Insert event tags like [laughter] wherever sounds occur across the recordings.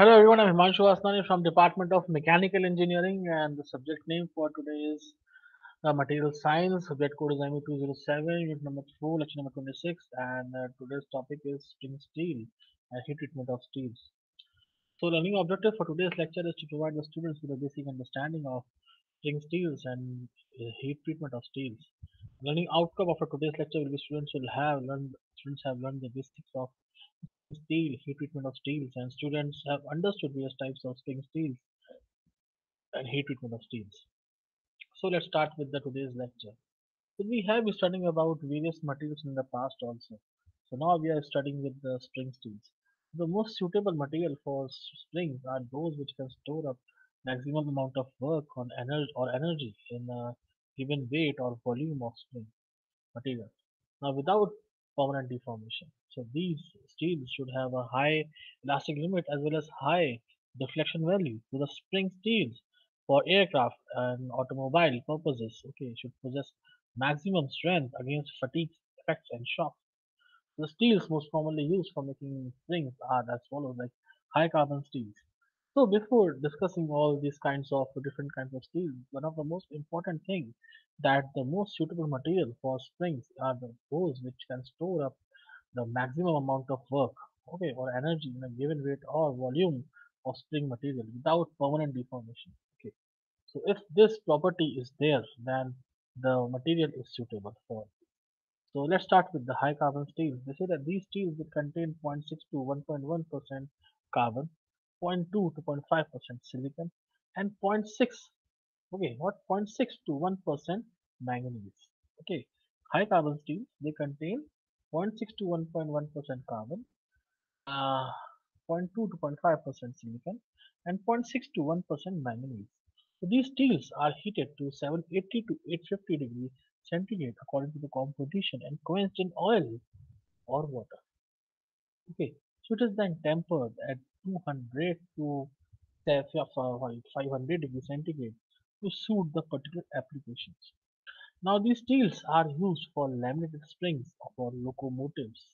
Hello everyone, I'm Himanshu Asnani from Department of Mechanical Engineering and the subject name for today is uh, Material Science. Subject code is ME207, unit number 4, lecture number 26 and uh, today's topic is spring steel and heat treatment of steels. So learning objective for today's lecture is to provide the students with a basic understanding of spring steels and uh, heat treatment of steels. Learning outcome of today's lecture will be students will have learned students have learned the basics of steel, heat treatment of steels, and students have understood various types of spring steels and heat treatment of steels. So let's start with the today's lecture. So we have been studying about various materials in the past also. So now we are studying with the spring steels. The most suitable material for springs are those which can store up maximum amount of work on energy or energy in a given weight or volume of spring material. Now without permanent deformation. So these steels should have a high elastic limit as well as high deflection value. So the spring steels for aircraft and automobile purposes, okay, should possess maximum strength against fatigue effects and shock. The steels most commonly used for making springs are as follows, like high carbon steels. So before discussing all these kinds of uh, different kinds of steel, one of the most important thing that the most suitable material for springs are the those which can store up the maximum amount of work, okay, or energy in a given weight or volume of spring material without permanent deformation. Okay, so if this property is there, then the material is suitable for. So let's start with the high carbon steels. They say that these steels will contain 0.6 to 1.1% carbon, zero point 0.2 to 0.5% silicon, and 0.6 okay what 0.6 to 1% manganese. Okay, high carbon steels they contain zero point 0.6 to 1.1% carbon, uh, 0.2 to 0.5% silicon, and 0.6 to 1% manganese. So these steels are heated to 780 to 850 degrees centigrade according to the composition and quenched in oil or water. Okay, so it is then tempered at 200 to uh, say, 500 degrees centigrade to suit the particular applications. Now these steels are used for laminated springs for locomotives.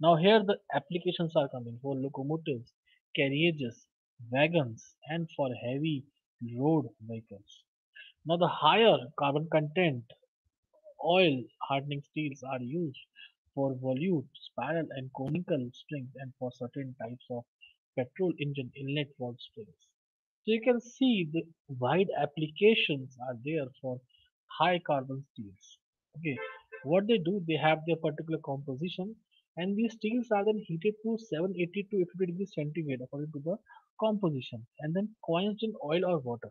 Now here the applications are coming for locomotives, carriages, wagons and for heavy road vehicles. Now the higher carbon content oil hardening steels are used for volute, spiral and conical springs and for certain types of petrol engine inlet valve springs. So you can see the wide applications are there for high carbon steels. Okay, what they do, they have their particular composition and these steels are then heated to 780 to 850 degrees centigrade according to the composition and then quenched in oil or water.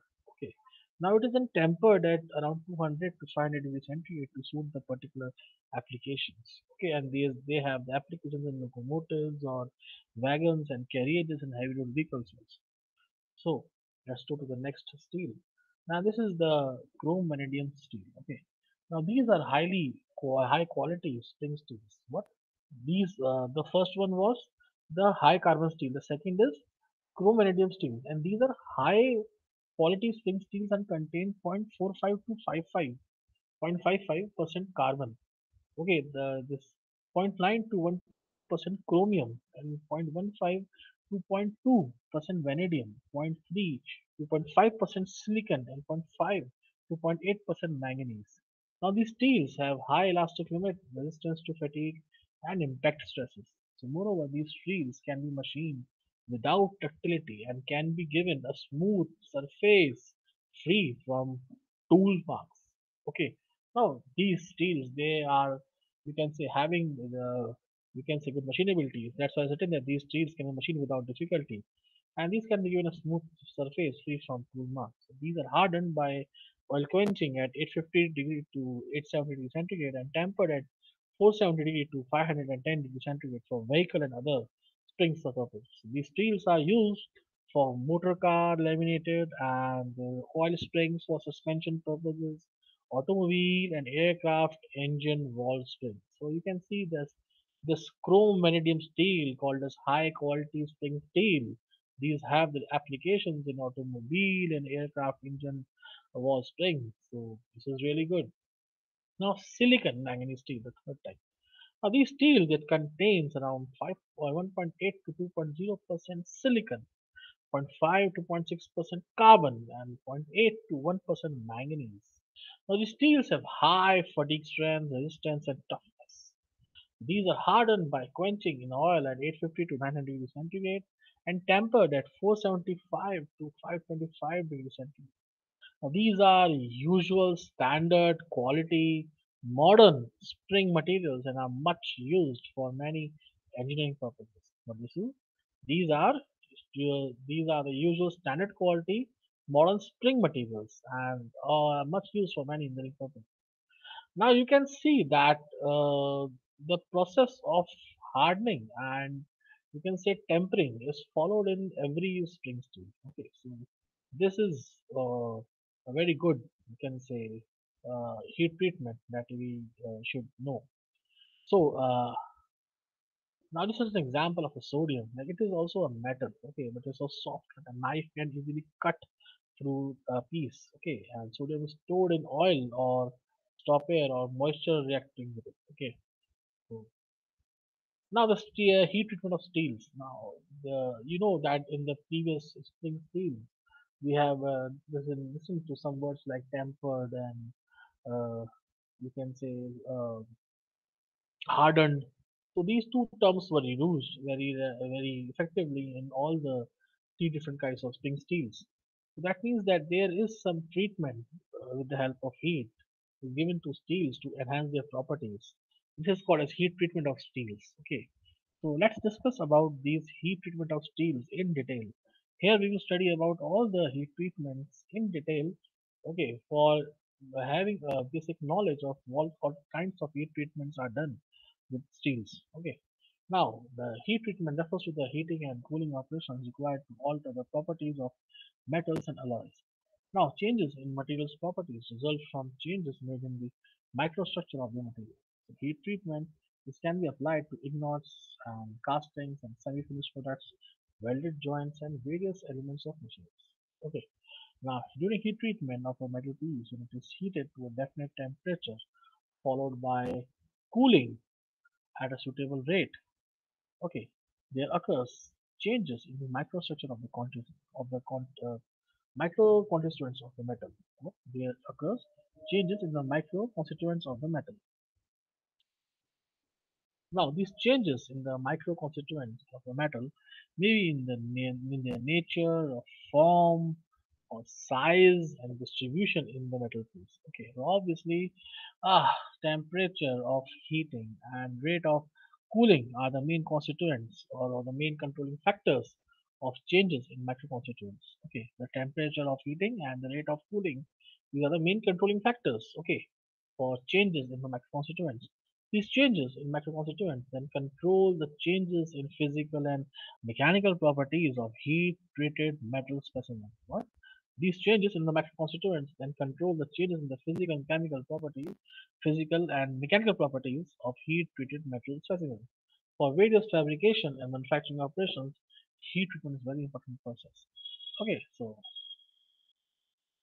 Now it is then tempered at around 200 to 500 degrees centigrade to suit the particular applications. Okay, and these they have the applications in locomotives or wagons and carriages and heavy road vehicles. So let's go to the next steel. Now this is the chrome vanadium steel. Okay. Now these are highly high quality spring steels. What? These uh, the first one was the high carbon steel. The second is chrome vanadium steel, and these are high quality spring steels and contain 0.45 to 55 0.55% carbon. Okay, the this 0.9 to 1% chromium and 0.15 to 0.2% vanadium, 0.3 to 0.5% silicon, and 0.5 to 0.8% manganese. Now these steels have high elastic limit, resistance to fatigue, and impact stresses. So moreover, these steels can be machined without ductility and can be given a smooth surface free from tool marks. Okay, now these steels they are you can say having the you can say good machinability. That's why I that these steels can be machined without difficulty, and these can be given a smooth surface free from tool marks. These are hardened by while quenching at 850 degree to 870 degree centigrade and tempered at 470 degree to 510 degree centigrade for vehicle and other springs purposes. These steels are used for motor car laminated and uh, oil springs for suspension purposes automobile and aircraft engine wall springs. So you can see this this chrome vanadium steel called as high quality spring steel. These have the applications in automobile and aircraft engine wall springs. So this is really good. Now silicon manganese steel, the third type. Now these steel that contains around 5 uh, or 1.8 to 2.0 percent silicon 0.5 to 0.6% carbon, and 0.8 to 1% manganese. Now, these steels have high fatigue strength, resistance, and toughness. These are hardened by quenching in oil at 850 to 900 degrees centigrade and tempered at 475 to 525 degrees centigrade. Now, these are usual standard quality modern spring materials and are much used for many engineering purposes. But you these are these are the usual standard quality modern spring materials and are much used for many engineering purposes. Now you can see that uh, the process of hardening and you can say tempering is followed in every spring steel. Okay, so this is uh, a very good you can say heat treatment that we uh, should know. So uh, now this is an example of a sodium. Like it is also a metal, okay, but it's so soft that a knife can easily cut through a piece. Okay, and sodium is stored in oil or stop air or moisture reacting with it. Okay, so now the ste- heat treatment of steels. Now the you know that in the previous spring steel we have uh, listen, listen to some words like tempered and uh, you can say uh, hardened. So these two terms were used very uh, very effectively in all the three different kinds of spring steels. So that means that there is some treatment uh, with the help of heat given to steels to enhance their properties. This is called as heat treatment of steels. Okay. So let's discuss about these heat treatment of steels in detail. Here we will study about all the heat treatments in detail. Okay, for having a basic knowledge of what, kinds of heat treatments are done with steels. Okay. Now, the heat treatment refers to the heating and cooling operations required to alter the properties of metals and alloys. Now, changes in materials properties result from changes made in the microstructure of the material. Heat treatment this can be applied to ingots and castings and semi-finished products, welded joints, and various elements of machines. Okay. Now, during heat treatment of a metal piece, when it is heated to a definite temperature, followed by cooling at a suitable rate, okay, there occurs changes in the microstructure of the content of the con uh, micro constituents of the metal. Okay? There occurs changes in the micro constituents of the metal. Now, these changes in the micro constituents of the metal may be in, the, in their nature, or form, size and distribution in the metal piece. Okay, so obviously, ah, temperature of heating and rate of cooling are the main constituents or, or the main controlling factors of changes in micro constituents. Okay, the temperature of heating and the rate of cooling, these are the main controlling factors. Okay, for changes in the micro constituents. These changes in microconstituents then control the changes in physical and mechanical properties of heat-treated metal specimens. What? These changes in the microconstituents then control the changes in the physical and chemical properties, physical and mechanical properties of heat-treated metal specimens. For various fabrication and manufacturing operations, heat treatment is a very important process. Okay, so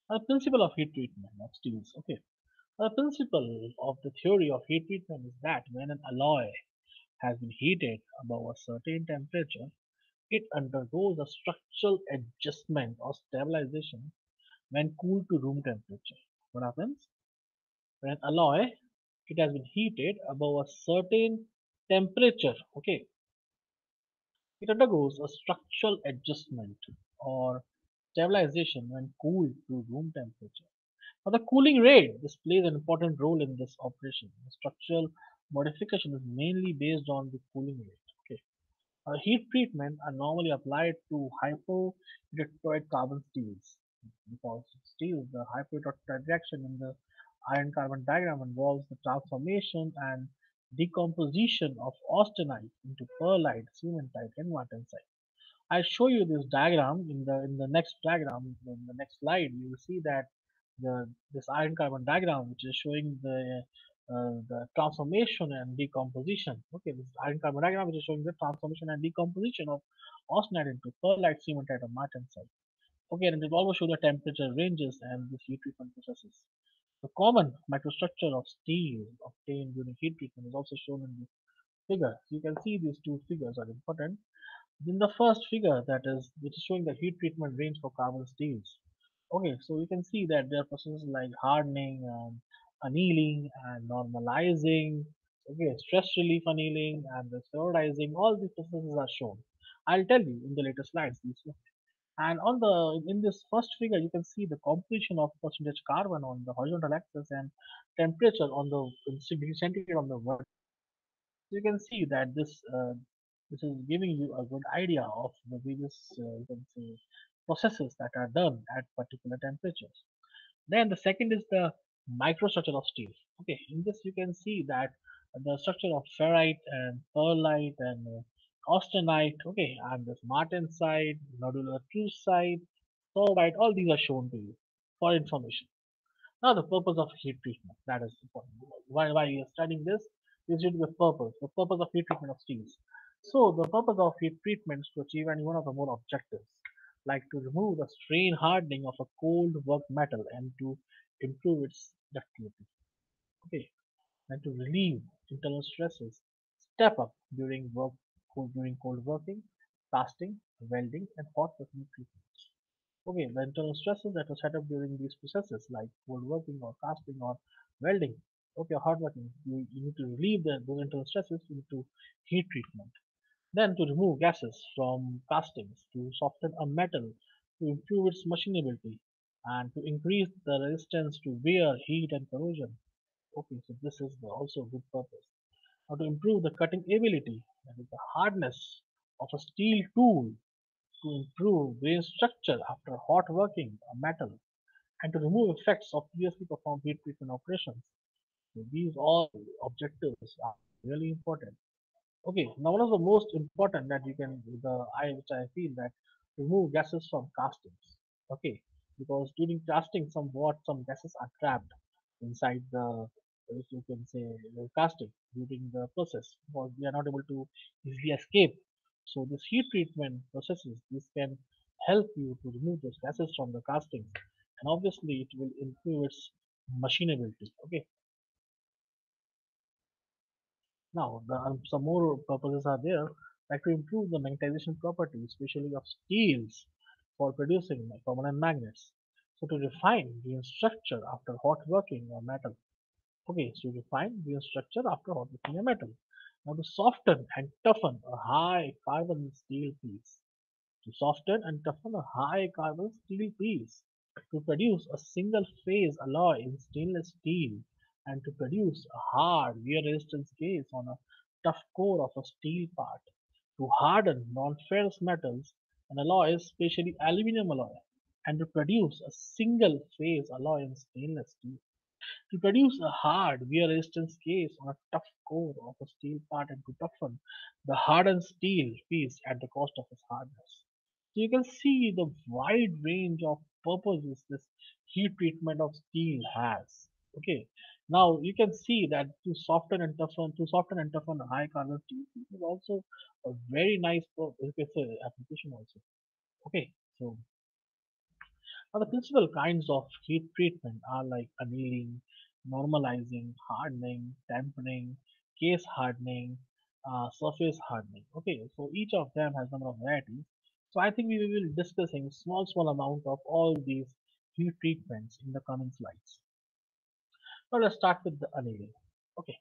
the principle of heat treatment of steels. Okay, the principle of the theory of heat treatment is that when an alloy has been heated above a certain temperature, it undergoes a structural adjustment or stabilization when cooled to room temperature. What happens? When an alloy it has been heated above a certain temperature, okay, it undergoes a structural adjustment or stabilization when cooled to room temperature. Now, the cooling rate this plays an important role in this operation. The structural modification is mainly based on the cooling rate. Heat treatment are normally applied to hypoeutectoid carbon steels because steel, the hypoeutectoid reaction in the iron carbon diagram involves the transformation and decomposition of austenite into pearlite, cementite, and martensite. I'll show you this diagram in the in the next diagram in the next slide. You will see that the this iron carbon diagram which is showing the uh, the transformation and decomposition. Okay, this iron carbon diagram which is showing the transformation and decomposition of austenite into pearlite, cementite, or martensite. Okay, and it will also show the temperature ranges and the heat treatment processes. The common microstructure of steel obtained during heat treatment is also shown in this figure. So you can see these two figures are important. In the first figure, that is, which is showing the heat treatment range for carbon steels. Okay, so you can see that there are processes like hardening and annealing and normalizing, okay, stress relief annealing and the spheroidizing. All these processes are shown. I'll tell you in the later slides. And on the in this first figure, you can see the composition of percentage carbon on the horizontal axis and temperature on the degree centigrade on the vertical. You can see that this uh, this is giving you a good idea of the various uh, you can say processes that are done at particular temperatures. Then the second is the microstructure of steel. Okay, in this you can see that the structure of ferrite and pearlite and uh, austenite. Okay, and this martensite, nodular troostite, sorbite. All these are shown to you for information. Now the purpose of heat treatment. That is important. Why why you are studying this? This should be the purpose. The purpose of heat treatment of steels. So the purpose of heat treatment is to achieve any one of the more objectives, like to remove the strain hardening of a cold work metal and to improve its ductility. Okay, and to relieve internal stresses, step up during work during cold working, casting, welding, and hot working treatments. Okay, the internal stresses that are set up during these processes, like cold working or casting or welding, okay, hot working, you, you need to relieve the, those internal stresses into heat treatment. Then to remove gases from castings, to soften a metal, to improve its machinability, and to increase the resistance to wear, heat, and corrosion. Okay, so this is also a good purpose. Now to improve the cutting ability, that is the hardness of a steel tool, to improve grain structure after hot working a metal, and to remove effects of previously performed heat treatment operations. So these all objectives are really important. Okay, now one of the most important that you can the I which I feel that remove gases from castings. Okay, because during casting, some somewhat some gases are trapped inside the if you can say casting during the process because they are not able to easily escape. So this heat treatment processes this can help you to remove those gases from the castings, and obviously it will improve its machinability. Okay, Now, the, um, some more purposes are there, like to improve the magnetization property especially of steels, for producing permanent magnets. So to refine the structure after hot working a metal. Okay, so refine the structure after hot working a metal. Now to soften and toughen a high carbon steel piece to soften and toughen a high carbon steel piece, to produce a single phase alloy in stainless steel, and to produce a hard wear resistance case on a tough core of a steel part, to harden non-ferrous metals and alloys, especially aluminum alloy, and to produce a single phase alloy in stainless steel to produce a hard wear resistance case on a tough core of a steel part and to toughen the hardened steel piece at the cost of its hardness. So you can see the wide range of purposes this heat treatment of steel has. Okay. Now you can see that to soften and toughen, to soften and toughen high carbon steel is also a very nice say application also. Okay. So now, the principal kinds of heat treatment are like annealing, normalizing, hardening, tempering, case hardening, uh, surface hardening. Okay, so each of them has number of varieties. So I think we will be discussing small, small amount of all these heat treatments in the coming slides. Now let's start with the annealing. Okay,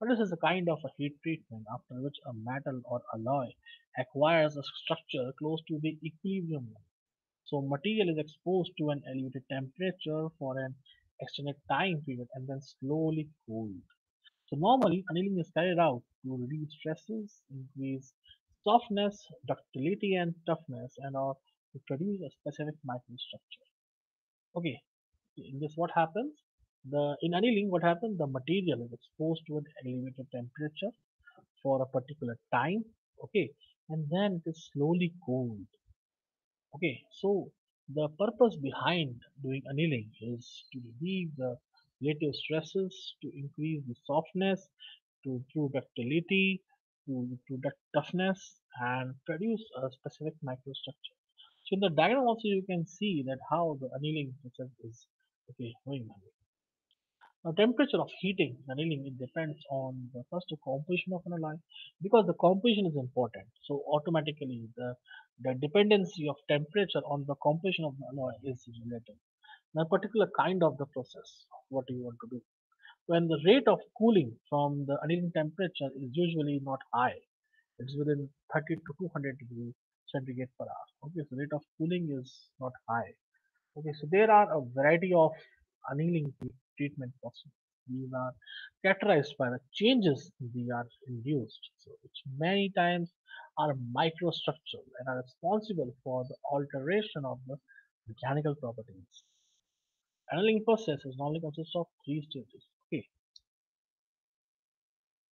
now this is a kind of a heat treatment after which a metal or alloy acquires a structure close to the equilibrium. So material is exposed to an elevated temperature for an extended time period and then slowly cooled. So normally annealing is carried out to reduce stresses, increase softness, ductility and toughness and or to produce a specific microstructure. Okay, in this what happens? The in annealing what happens? The material is exposed to an elevated temperature for a particular time. Okay, and then it is slowly cooled Okay, so the purpose behind doing annealing is to relieve the relative stresses, to increase the softness, to improve ductility, to the toughness, and produce a specific microstructure. So in the diagram also you can see that how the annealing process is okay going on. Now, temperature of heating annealing it depends on the first composition of an alloy because the composition is important. So automatically the the dependency of temperature on the composition of the alloy is relative. Now, particular kind of the process, what you want to do? When the rate of cooling from the annealing temperature is usually not high, it's within 30 to 200 degrees centigrade per hour. Okay, so rate of cooling is not high. Okay, so there are a variety of annealing treatment processes. These are characterized by the changes they are induced, so which many times are microstructural and are responsible for the alteration of the mechanical properties. Annealing process is normally consists of three stages. Okay,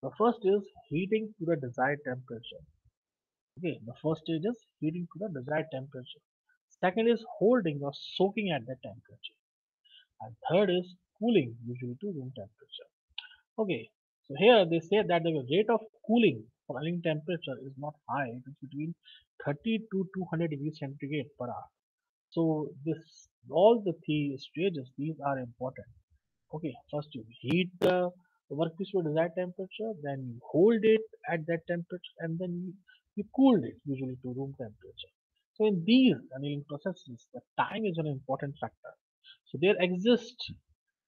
the first is heating to the desired temperature. Okay, the first stage is heating to the desired temperature. Second is holding or soaking at that temperature. And third is cooling, usually to room temperature. Okay, so here they say that the rate of cooling for annealing temperature is not high, it is between 30 to 200 degrees centigrade per hour. So this all the three stages, these are important. Okay, first you heat the workpiece to desired temperature, then you hold it at that temperature, and then you, you cooled it usually to room temperature. So in these annealing processes, the time is an important factor. So there exist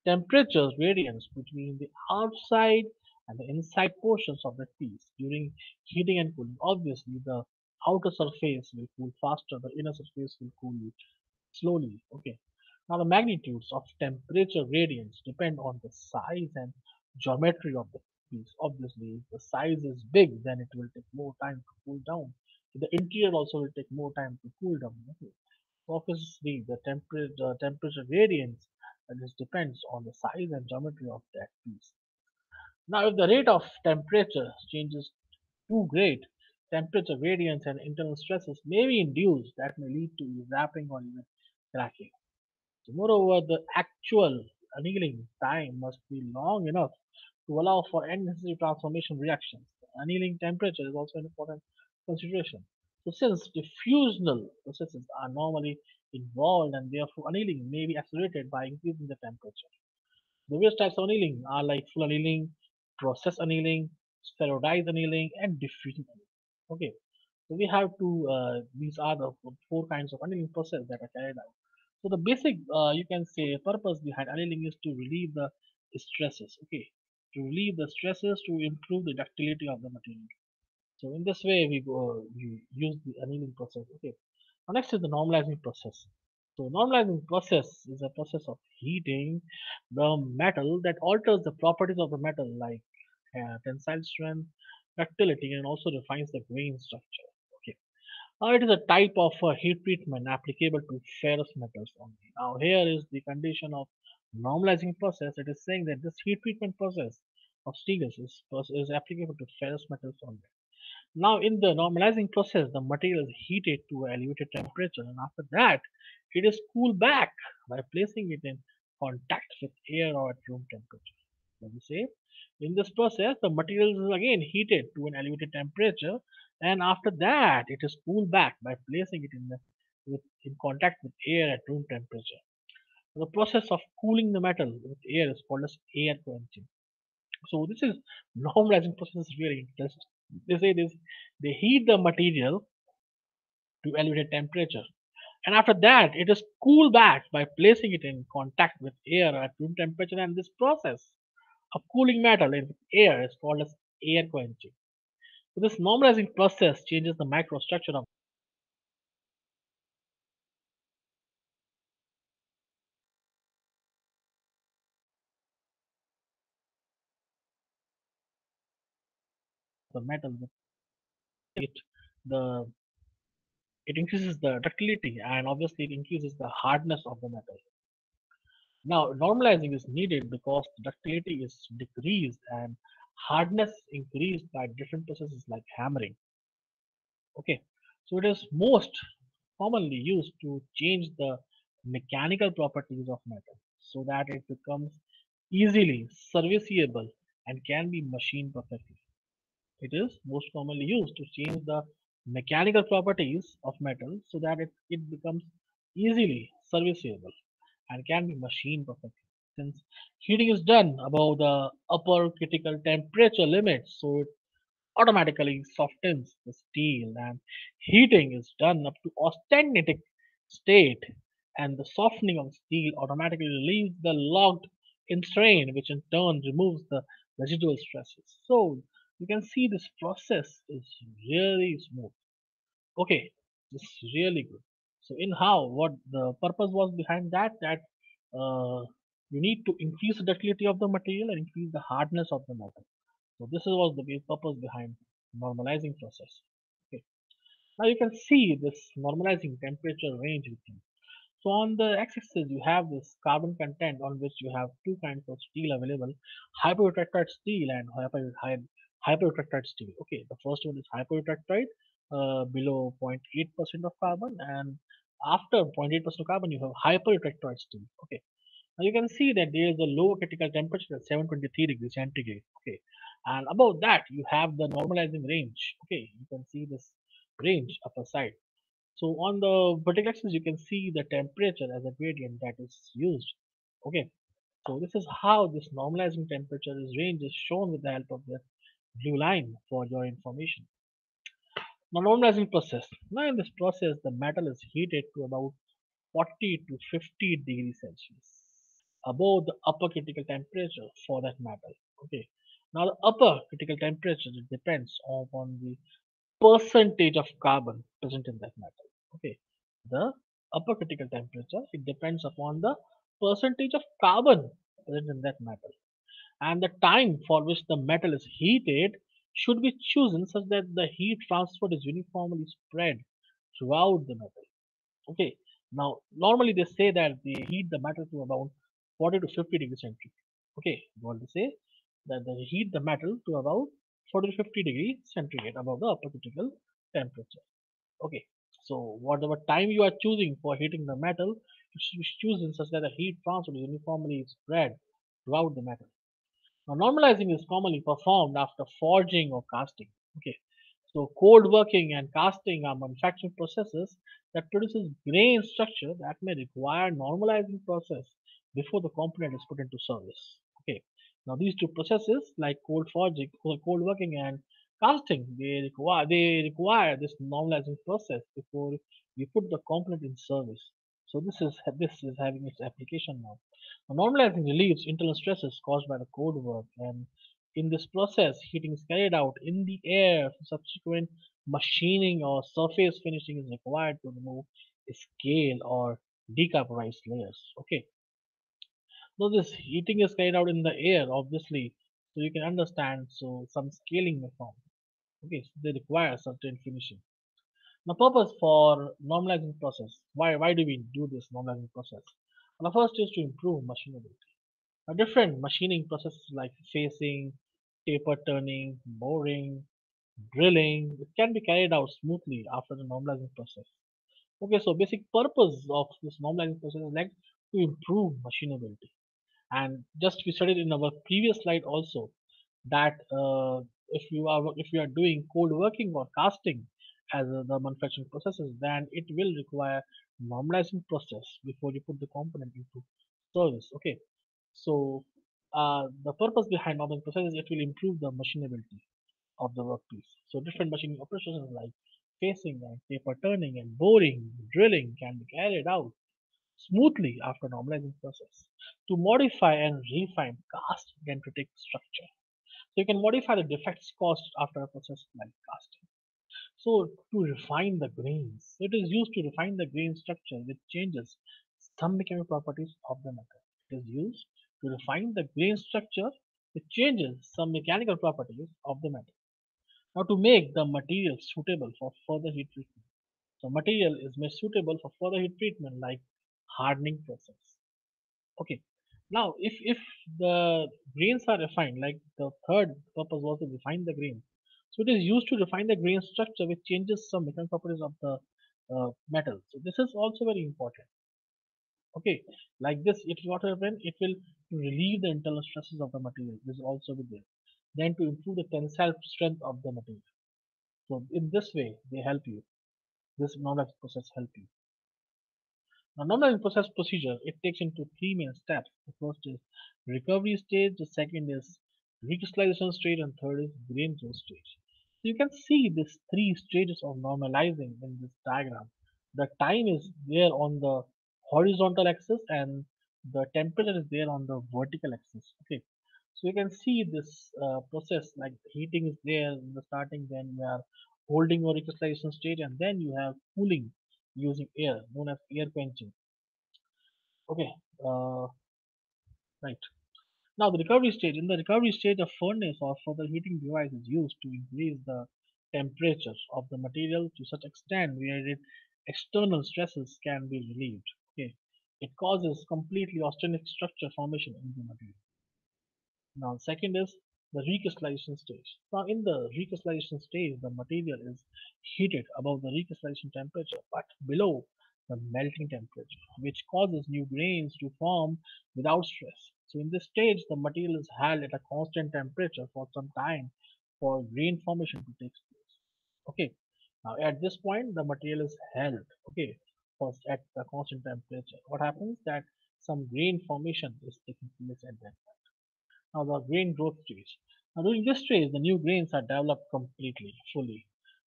temperature variance between the outside and the inside portions of the piece during heating and cooling. Obviously, the outer surface will cool faster, the inner surface will cool slowly. Okay. Now the magnitudes of temperature variance depend on the size and geometry of the piece. Obviously, if the size is big, then it will take more time to cool down. The interior also will take more time to cool down. Okay. Obviously, the temperature temperature variance this depends on the size and geometry of that piece. Now, if the rate of temperature changes too great, temperature variance and internal stresses may be induced that may lead to wrapping or even cracking. So moreover, the actual annealing time must be long enough to allow for unnecessary transformation reactions. The Annealing temperature is also an important consideration. So since diffusional processes are normally involved and therefore annealing may be accelerated by increasing the temperature. The various types of annealing are like full annealing, process annealing, spheroidized annealing, and diffusion annealing. Okay, so we have to, uh, these are the four kinds of annealing process that are carried out. So the basic, uh, you can say, purpose behind annealing is to relieve the stresses. Okay, to relieve the stresses to improve the ductility of the material. So in this way, we go, we use the annealing process. Okay, now next is the normalizing process. So normalizing process is a process of heating the metal that alters the properties of the metal like uh, tensile strength, ductility, and also refines the grain structure. Okay. Now it is a type of uh, heat treatment applicable to ferrous metals only. Now here is the condition of normalizing process. It is saying that this heat treatment process of steel is, is applicable to ferrous metals only. Now in the normalizing process, the material is heated to an elevated temperature and after that it is cooled back by placing it in contact with air or at room temperature. Let me say, in this process, the material is again heated to an elevated temperature and after that it is cooled back by placing it in, the, with, in contact with air at room temperature. The process of cooling the metal with air is called as air quenching. So this is normalizing process is really interesting. They say this they heat the material to elevated temperature and after that it is cooled back by placing it in contact with air at room temperature and this process of cooling metal in air is called as air quenching. So this normalizing process changes the microstructure of the metal it the it increases the ductility and obviously it increases the hardness of the metal. Now normalizing is needed because ductility is decreased and hardness increased by different processes like hammering. Okay, so it is most commonly used to change the mechanical properties of metal so that it becomes easily serviceable and can be machined perfectly. It is most commonly used to change the mechanical properties of metal so that it, it becomes easily serviceable and can be machined perfectly. since heating is done above the upper critical temperature limit, so it automatically softens the steel and heating is done up to austenitic state and the softening of steel automatically relieves the locked in strain which in turn removes the residual stresses. So you can see this process is really smooth. Okay, this is really good. So in how, what the purpose was behind that, that uh, you need to increase the ductility of the material and increase the hardness of the metal. So this was the purpose behind normalizing process. Okay. Now you can see this normalizing temperature range with you. So on the x-axis you have this carbon content on which you have two kinds of steel available, hypoeutectoid steel and hypoeutectoid steel. Okay, the first one is hypoeutectoid uh, below 0.8% of carbon and after 0.8% of carbon you have hypereutectoid steel. Okay, now you can see that there is a lower critical temperature at 723 degrees centigrade. Okay, and above that you have the normalizing range. Okay, you can see this range upper side. So on the vertical axis, you can see the temperature as a gradient that is used. Okay, so this is how this normalizing temperature is range is shown with the help of the blue line for your information. Now normalizing process. Now in this process, the metal is heated to about 40 to 50 degrees Celsius above the upper critical temperature for that metal. Okay. Now the upper critical temperature depends upon the percentage of carbon present in that metal. Okay. The upper critical temperature it depends upon the percentage of carbon present in that metal. And the time for which the metal is heated should be chosen such that the heat transfer is uniformly spread throughout the metal. Okay. Now normally they say that they heat the metal to about 40 to 50 degrees centigrade. Okay, what they say that they heat the metal to about 40 to 50 degrees centigrade above the upper critical temperature. Okay, so whatever time you are choosing for heating the metal, it should be chosen such that the heat transfer is uniformly spread throughout the metal. Now, normalizing is commonly performed after forging or casting. Okay, so cold working and casting are manufacturing processes that produces grain structure that may require normalizing process before the component is put into service. Okay. Now these two processes like cold forging, cold working and casting, they require they require this normalizing process before you put the component in service. So this is this is having its application now. now normalizing relieves internal stresses caused by the cold work and in this process heating is carried out in the air subsequent machining or surface finishing is required to remove scale or decarbonized layers okay so this heating is carried out in the air, obviously, so you can understand. So some scaling may form. Okay, so they require certain finishing. Now, purpose for normalizing process. Why why do we do this normalizing process? The first is to improve machinability. Now, different machining processes like facing, taper turning, boring, drilling, it can be carried out smoothly after the normalizing process. Okay, so basic purpose of this normalizing process is like to improve machinability and just we studied in our previous slide also that uh, if you are if you are doing cold working or casting as the manufacturing processes then it will require normalizing process before you put the component into service okay so uh, the purpose behind normalizing process is it will improve the machinability of the workpiece so different machining operations like facing and taper turning and boring drilling can be carried out smoothly after normalizing process to modify and refine cast dendritic structure. So you can modify the defects caused after a process like casting. So to refine the grains, it is used to refine the grain structure which changes some mechanical properties of the metal. It is used to refine the grain structure which changes some mechanical properties of the metal. Now to make the material suitable for further heat treatment. So material is made suitable for further heat treatment like hardening process. Okay. Now, if if the grains are refined, like the third purpose was to refine the grain, so it is used to refine the grain structure, which changes some mechanical properties of the uh, metal. So this is also very important. Okay, like this, if what happen, it will relieve the internal stresses of the material. This is also be there. Then to improve the tensile strength of the material. So in this way, they help you. This knowledge process help you. Now, normalizing process procedure, it takes into three main steps. The first is recovery stage, the second is recrystallization stage, and third is grain growth stage. You can see these three stages of normalizing in this diagram. The time is there on the horizontal axis and the temperature is there on the vertical axis. Okay, so you can see this uh, process like heating is there in the starting, then you are holding your recrystallization stage, and then you have cooling using air, known as air quenching. Okay, uh, right. Now the recovery stage. In the recovery stage, a furnace or further heating device is used to increase the temperature of the material to such extent where external stresses can be relieved. Okay, it causes completely austenitic structure formation in the material. Now, second is the recrystallization stage. Now, in the recrystallization stage, the material is heated above the recrystallization temperature, but below the melting temperature, which causes new grains to form without stress. So, in this stage, the material is held at a constant temperature for some time for grain formation to take place. Okay. Now, at this point, the material is held. Okay, first at the constant temperature. What happens that some grain formation is taking place at that point. now the grain growth stage. Now during this stage, the new grains are developed completely, fully.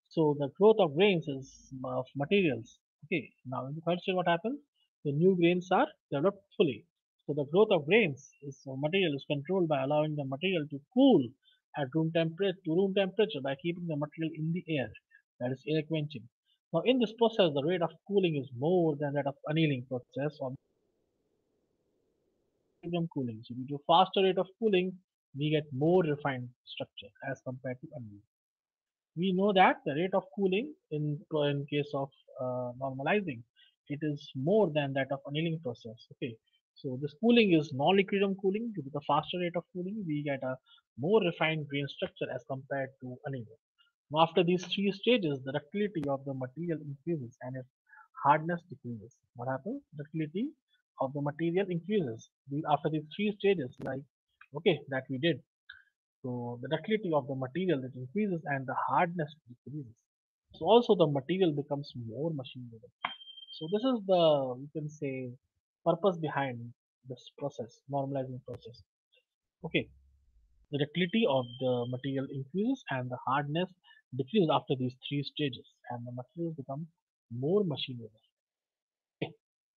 So the growth of grains is of materials. Okay. Now in the stage, what happens? The new grains are developed fully. So the growth of grains is uh, material is controlled by allowing the material to cool at room temperature to room temperature by keeping the material in the air. That is air quenching. Now in this process, the rate of cooling is more than that of annealing process or cooling. So due to faster rate of cooling, we get more refined structure as compared to annealing. We know that the rate of cooling in, in case of uh, normalizing, it is more than that of annealing process. Okay, so this cooling is non-equilibrium cooling. Due to the faster rate of cooling, we get a more refined grain structure as compared to annealing. Now, after these three stages, the ductility of the material increases and its hardness decreases. What happens? Ductility of the material increases after these three stages like okay that we did so the ductility of the material it increases and the hardness decreases. So also the material becomes more machinable so this is the you can say purpose behind this process normalizing process. Okay. The ductility of the material increases and the hardness decreases after these three stages and the material becomes more machinable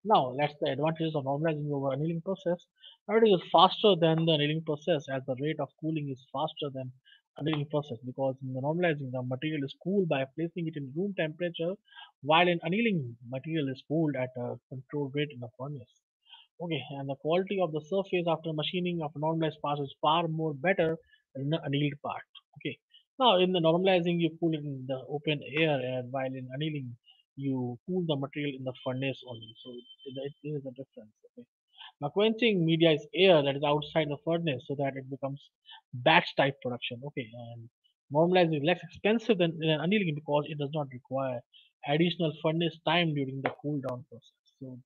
now, that's the advantages of normalizing over annealing process. It is faster than the annealing process as the rate of cooling is faster than annealing process because in the normalizing the material is cooled by placing it in room temperature while in annealing material is cooled at a controlled rate in the furnace. Okay, and the quality of the surface after machining of normalized part is far more better than the annealed part. Okay, now in the normalizing you cool it in the open air and while in annealing you cool the material in the furnace only. So it is a difference. Okay. Now quenching media is air that is outside the furnace so that it becomes batch type production. Okay, and normalizing is less expensive than annealing because it does not require additional furnace time during the cool down process. So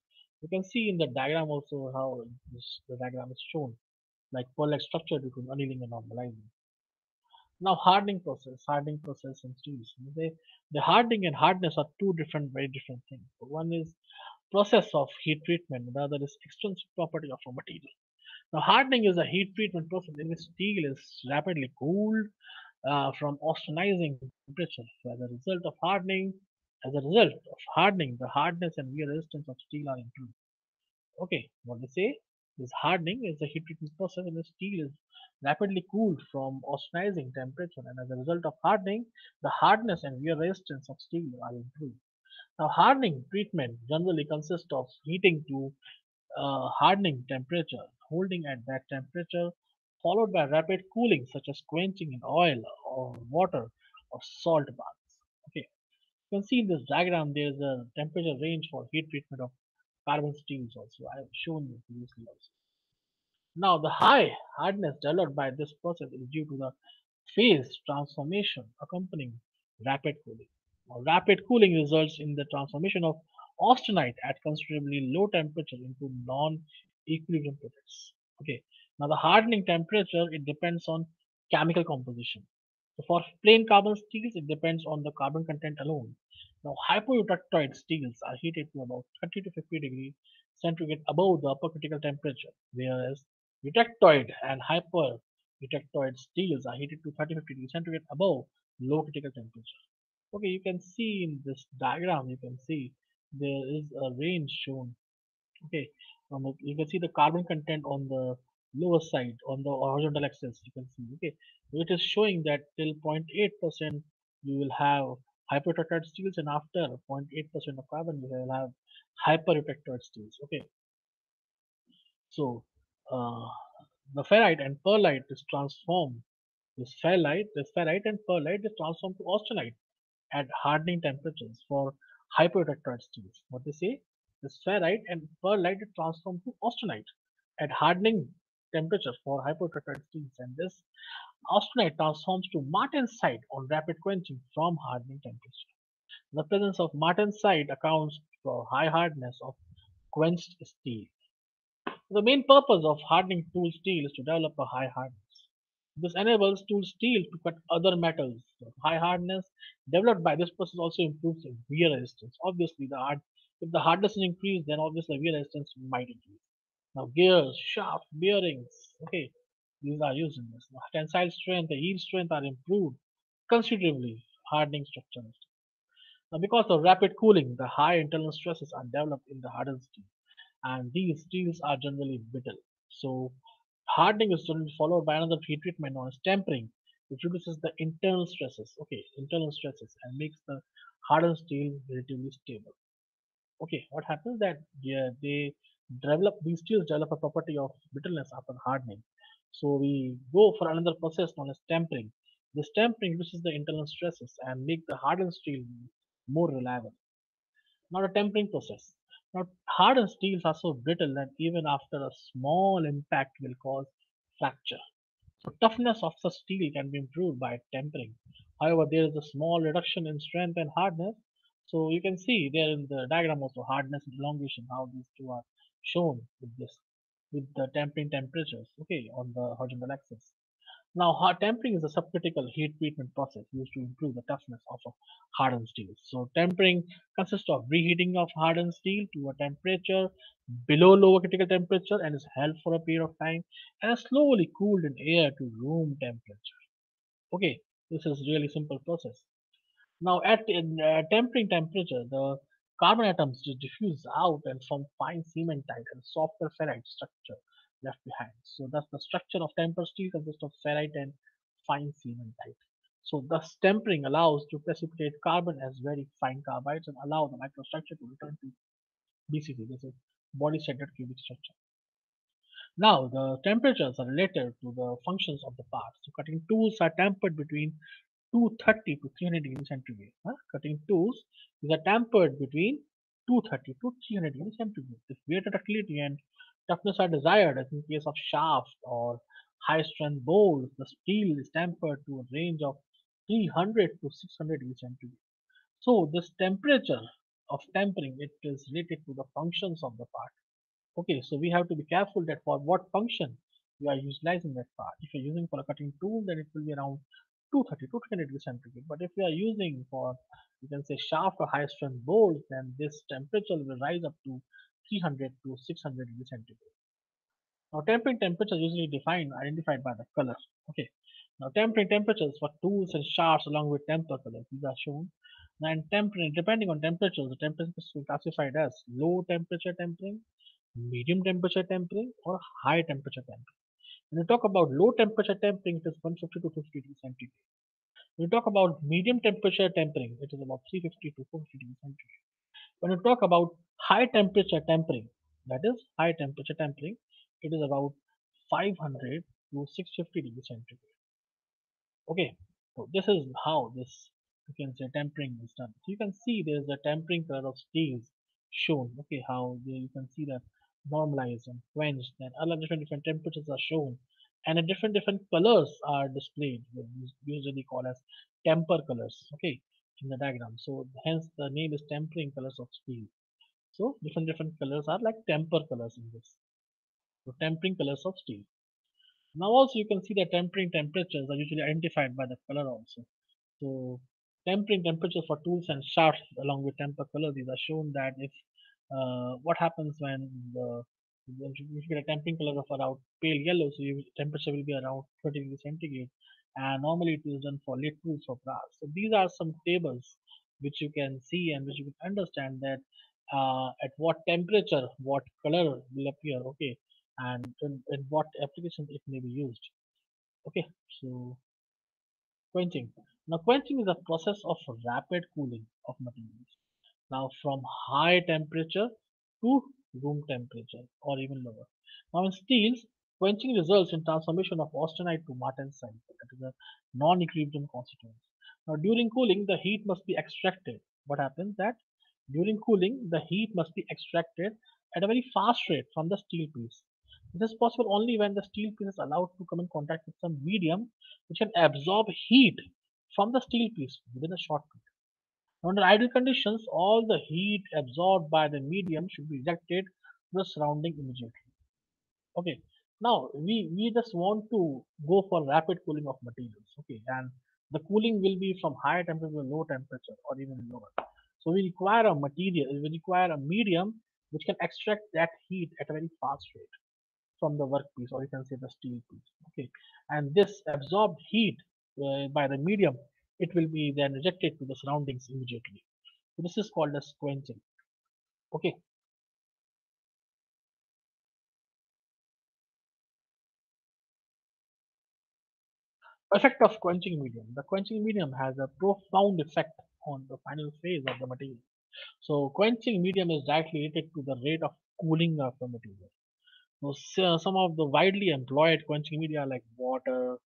you can see in the diagram also how this, the diagram is shown like pearl-like structure between annealing and normalizing. Now hardening process, hardening process and steels. They, the hardening and hardness are two different, very different things. One is process of heat treatment, the other is extrinsic property of a material. Now hardening is a heat treatment process in which steel is rapidly cooled uh, from austenizing temperature. As a result of hardening, as a result of hardening, the hardness and wear resistance of steel are improved. Okay, what they say is hardening is a heat treatment process in which steel is rapidly cooled from austenizing temperature and as a result of hardening, the hardness and wear resistance of steel are improved. Now hardening treatment generally consists of heating to uh, hardening temperature, holding at that temperature, followed by rapid cooling such as quenching in oil or water or salt baths. Okay, you can see in this diagram there is a temperature range for heat treatment of carbon steels also. I have shown you previously also. Now, the high hardness developed by this process is due to the phase transformation accompanying rapid cooling. Now, rapid cooling results in the transformation of austenite at considerably low temperature into non-equilibrium products. Okay. Now, the hardening temperature it depends on chemical composition. For plain carbon steels, it depends on the carbon content alone. Now, hypoeutectoid steels are heated to about 30 to 50 degrees centigrade above the upper critical temperature, whereas eutectoid and hypereutectoid steels are heated to 30 50 degrees centigrade above low critical temperature. Okay, you can see in this diagram, you can see there is a range shown. Okay, um, you can see the carbon content on the lower side on the horizontal axis. You can see. Okay, it is showing that till 0.8 percent you will have hypoeutectoid steels, and after 0.8 percent of carbon you will have hypereutectoid steels. Okay, so uh, the ferrite and pearlite is transformed. This ferrite, this ferrite and pearlite is transformed to austenite at hardening temperatures for hypoeutectoid steels. What they say? This ferrite and pearlite is transformed to austenite at hardening temperature for hypoeutectoid steels, and this austenite transforms to martensite on rapid quenching from hardening temperature. The presence of martensite accounts for high hardness of quenched steel. The main purpose of hardening tool steel is to develop a high hardness. This enables tool steel to cut other metals. So high hardness developed by this process also improves wear resistance. Obviously, the hard, if the hardness is increased, then obviously wear resistance might increase. Now, gears, shaft, bearings, okay, these are used in this. Tensile strength, the yield strength are improved considerably. Hardening structures. Now, because of rapid cooling, the high internal stresses are developed in the hardened steel and these steels are generally brittle. So hardening is generally followed by another heat treatment known as tempering, which reduces the internal stresses, okay, internal stresses and makes the hardened steel relatively stable. Okay, what happens that yeah, they develop these steels develop a property of brittleness after hardening. So we go for another process known as tempering. This tempering reduces the internal stresses and make the hardened steel more reliable not a tempering process. Now, hardened steels are so brittle that even after a small impact will cause fracture. So, toughness of the steel can be improved by tempering. However, there is a small reduction in strength and hardness. So, you can see there in the diagram also hardness and elongation how these two are shown with this with the tempering temperatures okay on the horizontal axis now, hard tempering is a subcritical heat treatment process used to improve the toughness of hardened steel. So, tempering consists of reheating of hardened steel to a temperature below lower critical temperature and is held for a period of time and slowly cooled in air to room temperature. Okay, this is really simple process. Now, at uh, tempering temperature, the carbon atoms just diffuse out and form fine cementite and softer ferrite structure left behind. So, thus the structure of tempered steel consists of ferrite and fine cementite. So, thus tempering allows to precipitate carbon as very fine carbides and allow the microstructure to return to BCC. This is body centered cubic structure. Now, the temperatures are related to the functions of the parts. So, cutting tools are tempered between 230 to 300 degrees centigrade. Huh? Cutting tools is are tempered between 230 to 300 degrees centigrade. If greater ductility and toughness are desired, as in case of shaft or high strength bowls, the steel is tempered to a range of 300 to 600 degrees centigrade. So this temperature of tempering it is related to the functions of the part. Okay, so we have to be careful that for what function you are utilizing that part. If you're using for a cutting tool, then it will be around 230 to 300 degrees centigrade. But if you are using for, you can say shaft or high strength bolts, then this temperature will rise up to 300 to 600 degrees centigrade. Now tempering temperature is usually defined, identified by the color. Okay. Now tempering temperatures for tools and shafts along with temper colors, these are shown. Now in tempering, depending on temperatures, the temperature is classified as low temperature tempering, medium temperature tempering, or high temperature tempering. When we talk about low temperature tempering, it is 150 to 50 degrees centigrade. When we talk about medium temperature tempering, it is about 350 to 450 degrees centigrade. When we talk about high temperature tempering, that is high temperature tempering, it is about 500 to 650 degrees centigrade. Okay, so this is how this you can say tempering is done. So you can see there is a tempering color of steels shown. Okay, how you can see that normalized and quenched, and other different different temperatures are shown, and a different different colors are displayed, usually called as temper colors. Okay, in the diagram. So hence the name is tempering colors of steel. So different different colors are like temper colors in this. So tempering colors of steel. Now also you can see the tempering temperatures are usually identified by the color also. So tempering temperature for tools and shafts along with temper color. These are shown that if uh, what happens when the if you get a tempering color of around pale yellow, so your temperature will be around 30 degrees centigrade, and normally it is done for lit tools for brass. So these are some tables which you can see and which you can understand that uh, at what temperature what color will appear. Okay, and in, in what applications it may be used. Okay, so quenching. Now quenching is a process of rapid cooling of materials. Now from high temperature to room temperature or even lower. Now in steels, quenching results in transformation of austenite to martensite, that is a non-equilibrium constituent. Now during cooling, the heat must be extracted. What happens that during cooling, the heat must be extracted at a very fast rate from the steel piece. This is possible only when the steel piece is allowed to come in contact with some medium which can absorb heat from the steel piece within a short period. Under ideal conditions, all the heat absorbed by the medium should be ejected to the surrounding immediately. Okay, now we, we just want to go for rapid cooling of materials. Okay, and the cooling will be from high temperature to low temperature or even lower. So we require a material, we require a medium which can extract that heat at a very fast rate from the workpiece or you can say the steel piece. Okay, and this absorbed heat uh, by the medium, it will be then rejected to the surroundings immediately. So this is called as quenching. Okay. Effect of quenching medium. The quenching medium has a profound effect on the final phase of the material. So quenching medium is directly related to the rate of cooling of the material. So some of the widely employed quenching media like water,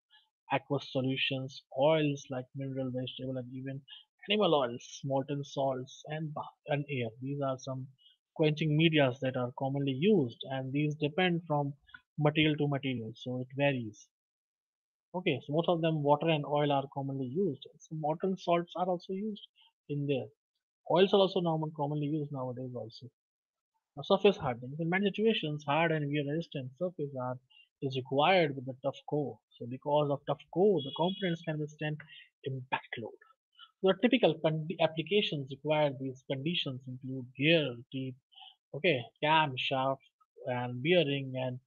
aqueous solutions, oils like mineral, vegetable, and even animal oils, molten salts, and, and air. These are some quenching medias that are commonly used, and these depend from material to material, so it varies. Okay, so most of them water and oil are commonly used. So molten salts are also used in there. Oils are also now commonly used nowadays also. Now, surface hardening. In many situations, hard and wear resistant surface are is required with the tough core. So because of tough core, the components can withstand impact load. The typical applications require these conditions include gear, teeth, okay, cam, shaft, and bearing, and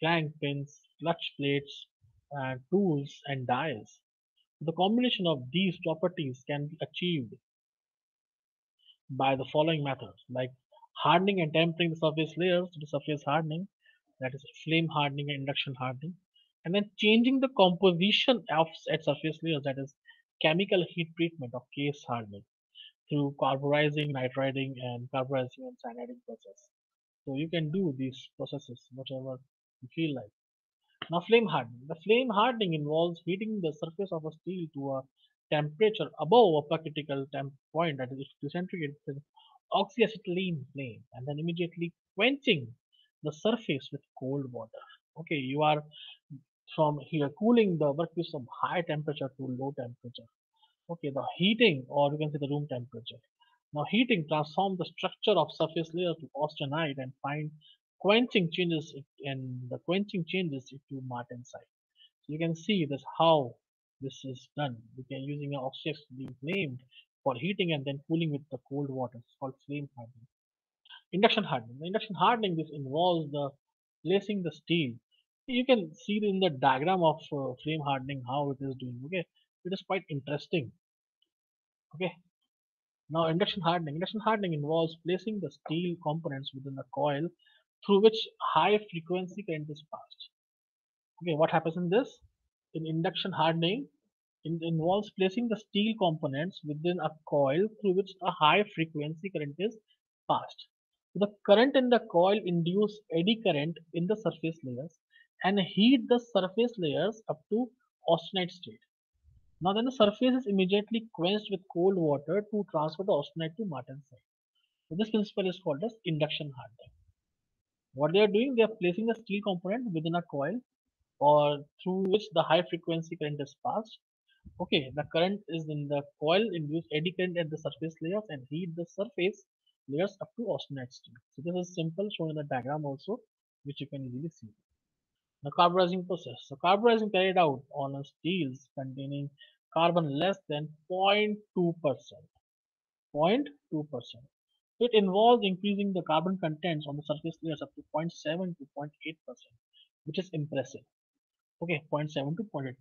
crank pins, clutch plates, and tools and dies. The combination of these properties can be achieved by the following methods like hardening and tempering the surface layers to the surface hardening that is flame hardening and induction hardening and then changing the composition of at surface layers that is chemical heat treatment of case hardening through carburizing, nitriding and carburizing and cyaniding process. So you can do these processes whatever you feel like. Now flame hardening. The flame hardening involves heating the surface of a steel to a temperature above a critical temp point that is to centigrade oxyacetylene flame and then immediately quenching the surface with cold water. Okay, you are from here cooling the workpiece from high temperature to low temperature. Okay, the heating or you can say the room temperature. Now heating transforms the structure of surface layer to austenite and find quenching changes and the quenching changes to martensite. So you can see this how this is done. We can using an oxyacetylene flame for heating and then cooling with the cold water. It's called flame hardening. Induction hardening. The induction hardening this involves the placing the steel. You can see in the diagram of uh, flame hardening how it is doing. Okay, it is quite interesting. Okay. Now induction hardening. Induction hardening involves placing the steel components within the coil through which high frequency current is passed. Okay, what happens in this? In induction hardening, it involves placing the steel components within a coil through which a high frequency current is passed. The current in the coil induce eddy current in the surface layers and heat the surface layers up to austenite state. Now then the surface is immediately quenched with cold water to transfer the austenite to martensite. So this principle is called as induction hardening. What they are doing, they are placing a steel component within a coil or through which the high frequency current is passed Okay, the current is in the coil induce eddy current at the surface layers and heat the surface layers up to austenite state. So this is simple shown in the diagram also which you can easily see. The carburizing process. So carburizing carried out on steels containing carbon less than 0.2%. 0.2%. It involves increasing the carbon contents on the surface layers up to 0.7 to 0.8%, which is impressive. Okay, 0.7 to 0.8%.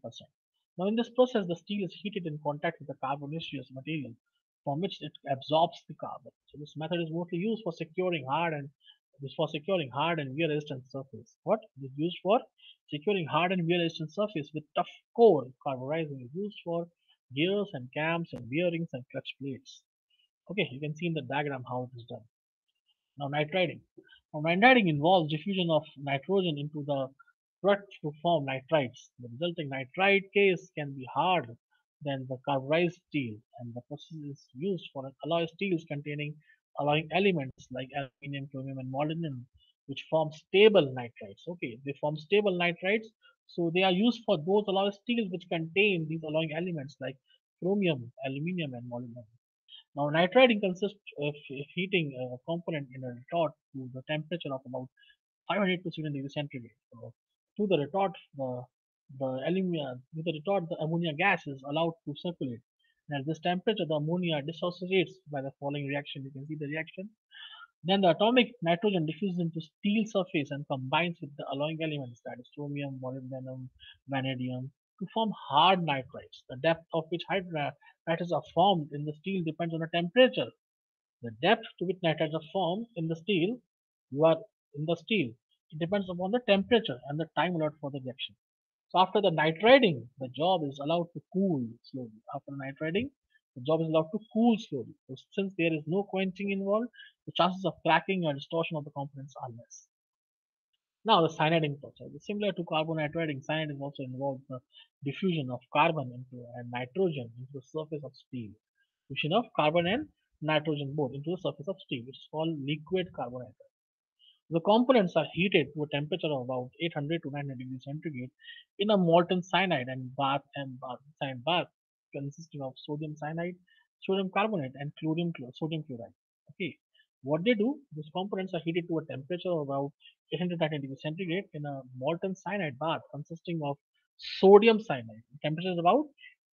Now in this process, the steel is heated in contact with the carbonaceous material from which it absorbs the carbon. So this method is mostly used for securing hard and this for securing hard and wear resistant surface. What is used for securing hard and wear resistant surface with tough core carburizing is used for gears and cams and bearings and clutch plates. Okay, you can see in the diagram how it is done. Now nitriding. Now nitriding involves diffusion of nitrogen into the product to form nitrides. The resulting nitride case can be hard than the carburized steel and the process is used for alloy steels containing alloying elements like aluminum, chromium and molybdenum which form stable nitrides. Okay, they form stable nitrides so they are used for those alloy steels which contain these alloying elements like chromium, aluminum and molybdenum. Now nitriding consists of heating a component in a retort to the temperature of about 500 to 700 degrees centigrade. So through the retort, the the aluminum with the retort, the ammonia gas is allowed to circulate. And at this temperature, the ammonia dissociates by the following reaction. You can see the reaction. Then the atomic nitrogen diffuses into steel surface and combines with the alloying elements that is chromium, molybdenum, vanadium to form hard nitrides. The depth of which nitrides are formed in the steel depends on the temperature. The depth to which nitrides are formed in the steel, you are in the steel, it depends upon the temperature and the time allowed for the reaction. So after the night nitriding, the job is allowed to cool slowly. After night nitriding, the job is allowed to cool slowly. So since there is no quenching involved, the chances of cracking or distortion of the components are less. Now the cyaniding process is similar to carbonitriding. Cyanide is also involved in the diffusion of carbon into and nitrogen into the surface of steel. Diffusion of carbon and nitrogen both into the surface of steel, is called liquid carbonitide. The components are heated to a temperature of about 800 to 900 degrees centigrade in a molten cyanide and bath and bath, cyanide bath consisting of sodium cyanide, sodium carbonate, and chlorine sodium chloride. Okay, what they do, these components are heated to a temperature of about 800 to 900 degrees centigrade in a molten cyanide bath consisting of sodium cyanide. The temperature is about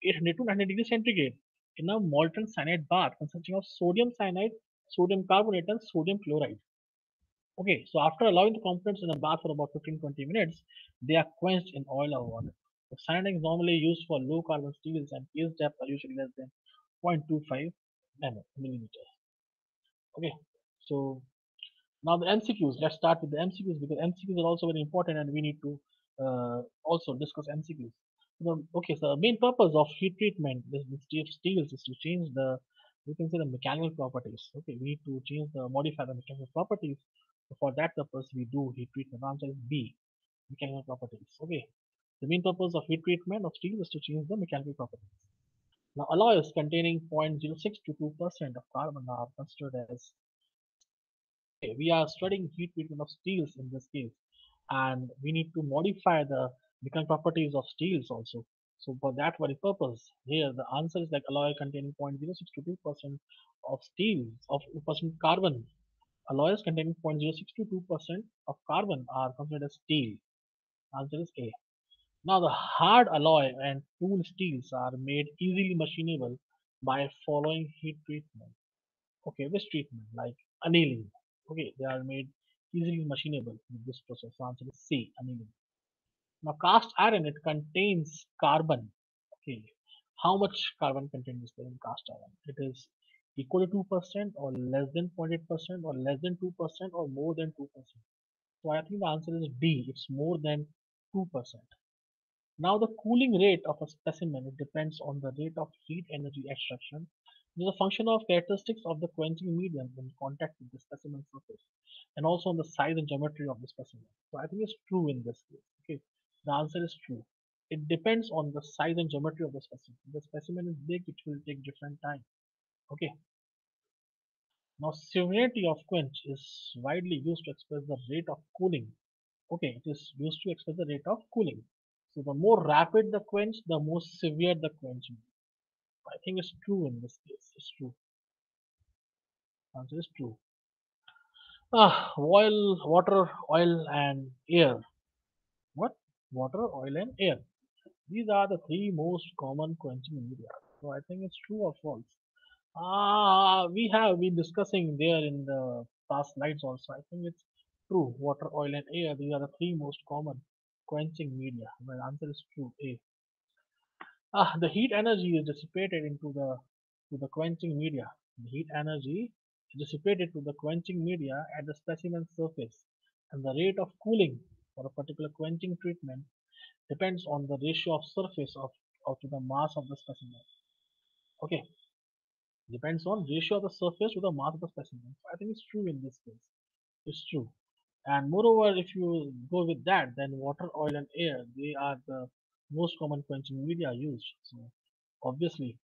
800 to 900 degrees centigrade in a molten cyanide bath consisting of sodium cyanide, sodium carbonate, and sodium chloride. Okay, so after allowing the components in a bath for about 15-20 minutes, they are quenched in oil or water. The cyanide is normally used for low carbon steels and case depth are usually less than 0.25 millimeters. Okay, so now the MCQs. Let's start with the MCQs because MCQs are also very important and we need to uh, also discuss MCQs. So, okay, so the main purpose of heat treatment with steels is to change the we can say the mechanical properties. Okay, we need to change the modify the mechanical properties for that purpose, we do heat treatment. Answer is B, mechanical properties. Okay. The main purpose of heat treatment of steel is to change the mechanical properties. Now, alloys containing 0.06 to 2% of carbon are considered as okay, we are studying heat treatment of steels in this case, and we need to modify the mechanical properties of steels also. So for that very purpose, here the answer is like alloy containing 0.06 to 2% of steel of percent carbon Alloys containing 0.06 to 2% of carbon are considered as steel. Answer is A. Now the hard alloy and tool steels are made easily machinable by following heat treatment. Okay, which treatment? Like annealing. Okay, they are made easily machinable with this process. Answer is C, annealing. Now cast iron, it contains carbon. Okay, how much carbon contains there in cast iron? It is equal to 2% or less than 0.8% or less than 2% or more than 2%. So I think the answer is D, it's more than 2%. Now the cooling rate of a specimen depends on the rate of heat energy extraction. It is a function of characteristics of the quenching medium in contact with the specimen surface and also on the size and geometry of the specimen. So I think it's true in this case. Okay, the answer is true. It depends on the size and geometry of the specimen. If the specimen is big, it will take different time. Okay. Now severity of quench is widely used to express the rate of cooling. Okay, it is used to express the rate of cooling. So the more rapid the quench, the more severe the quench. I think it's true in this case. It's true. Answer is true. Ah, oil, water, oil, and air. What? Water, oil, and air. These are the three most common quenching media. So I think it's true or false. Ah, we have been discussing there in the past slides also. I think it's true. Water, oil, and air. These are the three most common quenching media. My answer is true. A. Ah, the heat energy is dissipated into the to the quenching media. The heat energy is dissipated to the quenching media at the specimen surface, and the rate of cooling for a particular quenching treatment depends on the ratio of surface of, of to the mass of the specimen. Okay, depends on ratio of the surface to the mass of the specimen. So I think it's true in this case. It's true. And moreover, if you go with that, then water, oil, and air they are the most common quenching media used. So obviously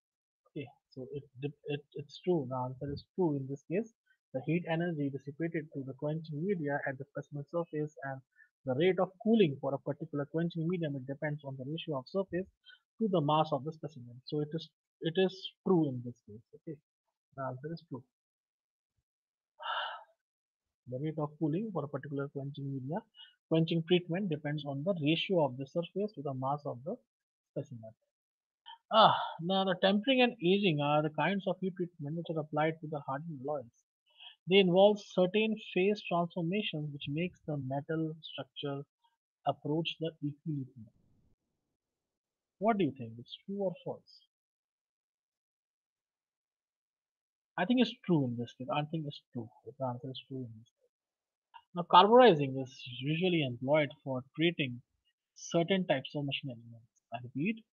Okay, so it, it it's true. The answer is true in this case. The heat energy dissipated to the quenching media at the specimen surface and the rate of cooling for a particular quenching medium it depends on the ratio of surface to the mass of the specimen. So it is it is true in this case. Okay, the answer is true. [sighs] The rate of cooling for a particular quenching media quenching treatment depends on the ratio of the surface to the mass of the specimen. Ah, now the tempering and aging are the kinds of heat treatment which are applied to the hardened alloys. They involve certain phase transformations which makes the metal structure approach the equilibrium. What do you think? It's true or false? I think it's true in this case. I think it's true. The answer is true in this case. Now, carburizing is usually employed for treating certain types of machine elements. I repeat,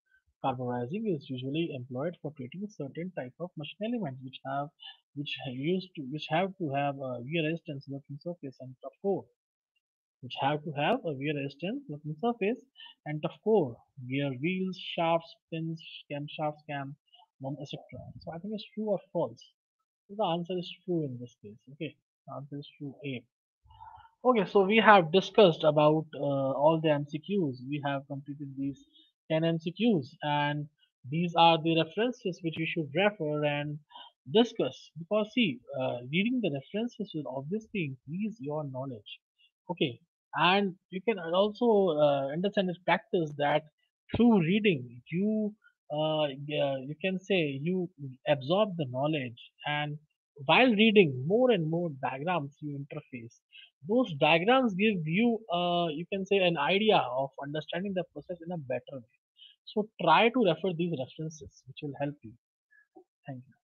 carburizing is usually employed for treating certain type of machine elements which have which used to which have to have a wear resistance working surface and tough core which have to have a wear resistance working surface and tough core gear wheels shafts pins camshafts cam etc so i think it's true or false the answer is true in this case okay the answer is true a Okay, so we have discussed about uh, all the MCQs. We have completed these 10 MCQs, and these are the references which you should refer and discuss. Because, see, uh, reading the references will obviously increase your knowledge. Okay, and you can also uh, understand this practice that through reading, you uh, yeah, you can say you absorb the knowledge, and while reading more and more diagrams you interface. Those diagrams give you uh, you can say an idea of understanding the process in a better way. So try to refer these references which will help you. Thank you